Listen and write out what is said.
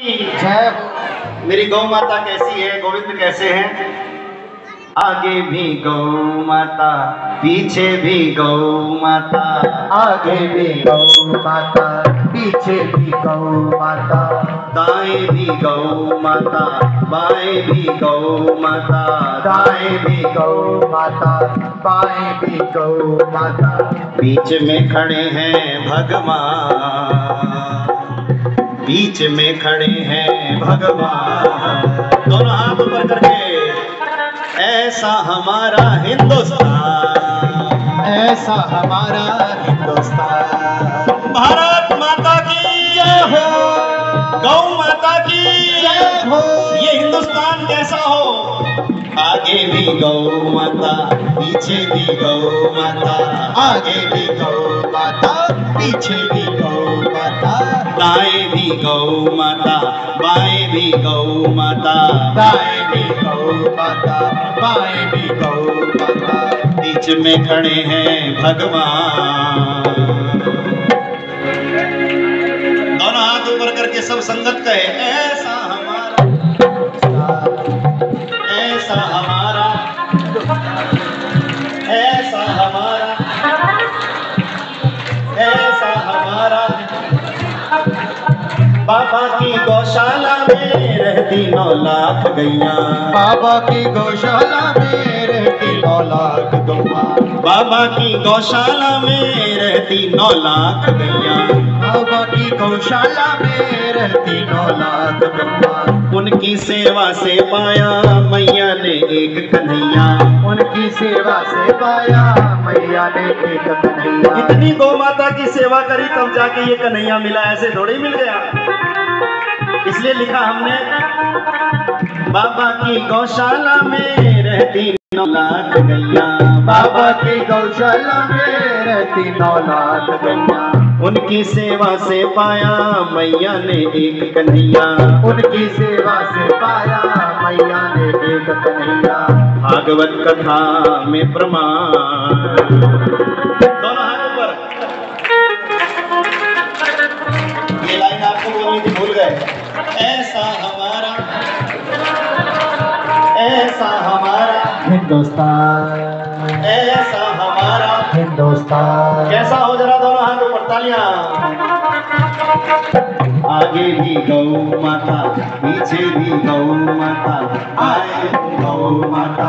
जय मेरी गौ माता कैसी है? गोविंद कैसे हैं? आगे भी गौ माता पीछे भी गौ माता। आगे भी गौ माता पीछे भी गौ माता। दाएँ भी गौ माता बाएँ भी गौ माता। दाएँ भी गौ माता बाएँ भी गौ माता। बीच में खड़े हैं भगवान। बीच में खड़े हैं भगवान। दोनों हाथ ऊपर करके ऐसा हमारा हिंदुस्तान। ऐसा हमारा हिंदुस्तान। भारत माता की जय हो। गौ माता की जय हो। ये हिंदुस्तान कैसा हो। आगे भी गौ माता पीछे भी गौ माता। आगे भी गौ माता पीछे भी गौ माता। दाएँ गौ माता बाएँ भी गौ माता दाएँ भी गौ माता बाएँ भी गौ माता बीच में खड़े हैं भगवान। दोनों हाथ ऊपर करके सब संगत कहे ऐसा हमारा ऐसा हमारा। में रहती नौ लाख गैया बाबा की गौशाला में रहती नौ लाख गौवा बाबा की गौशाला में रहती नौ लाख गैया बाबा की गौशाला में रहती नौ लाख गौवा उनकी सेवा से पाया मैया ने एक कन्हैया। उनकी सेवा से पाया मैया ने एक कन्हैया। इतनी गौ माता की सेवा करी तब जाके ये कन्हैया मिला ऐसे थोड़ी मिल गया। इसलिए लिखा हमने, बाबा की गौशाला में रहती नौ लाख गैया। बाबा की गौशाला में रहती नौ लाख गैया। उनकी सेवा से पाया मैया ने एक कन्हैया। उनकी सेवा से पाया मैया ने एक कन्हैया। भागवत कथा में प्रमाण। भूल गए। ऐसा हमारा ऐसा हमारा। हिंदुस्तान। ऐसा हमारा। हिंदुस्तान। कैसा हो जरा दोनों हाथ ऊपर तालियाँ। आगे भी गौ माता पीछे भी गौ माता आए गौ माता।